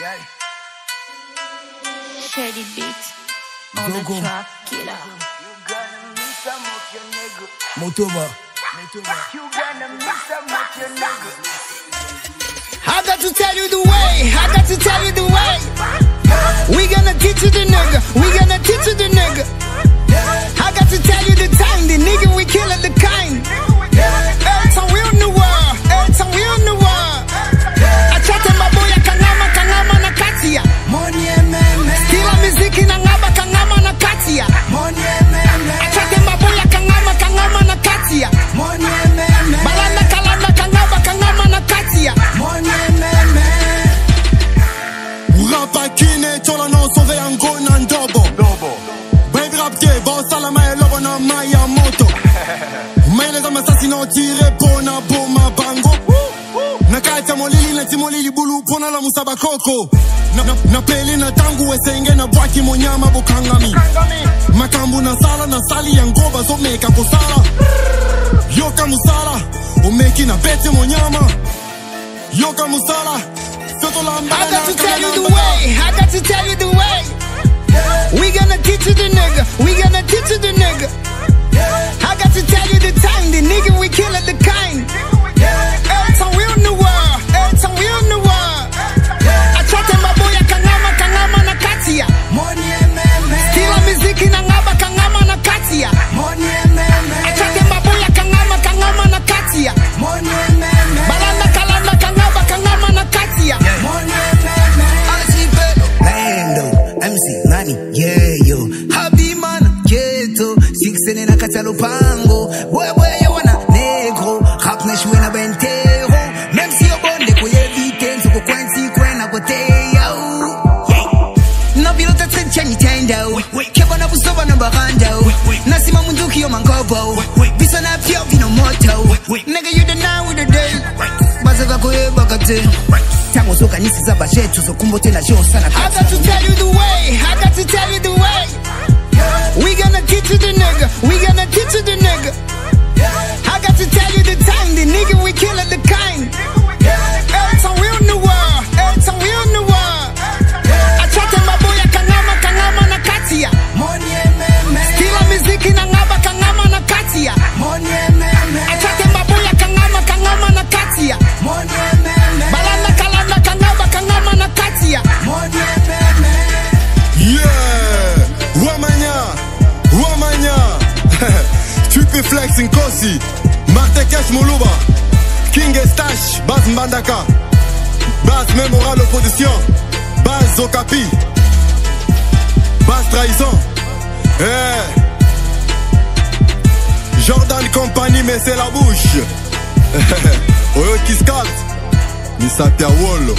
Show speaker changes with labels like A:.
A: Yeah.
B: Shady beat on the
C: Go, go.
B: track killer.
A: You gonna miss some of your nigga.
C: Motoba.
A: You gonna miss some of your nigga.
C: I got to tell you the way. I got to tell you the way. We gonna teach you the nigga. We gonna teach you the nigga. I got to tell you the time. The nigga we killing the kind.
D: Ke bosala ma elobo na mai ya moto. Maeleza masasi na otire mpo na boma bango. Na kati ya molili na ti molili bulu mpo na lamusa bakoko na, na, na peli na tangu esenge na bwaki monyama bokangami makambo na sala na sali yango bazomeka kosala yoka mosala omeki na bete monyama yoka mosala
C: I the nigga. I got to tell you the time. The nigga we killing the
E: chanyi tendo na busoba na baranda Nasima munduki yo mangobo Bisa na pyo vino moto. Now with the day. Baza kako ye bakate. Tango soka nisi za bashetu Zokumbo tena jo sana.
C: I got to tell you the way. I got to tell you the way.
D: Flex Nkosi, Marte Cash Moluba, King Estache, Baz Mbandaka, Baz Mémoral Opposition, Baz Okapi, Baz Trahison, eh. Jordan Company, mais c'est la bouche. Oyo Kiskalt, Nisapia Wolo.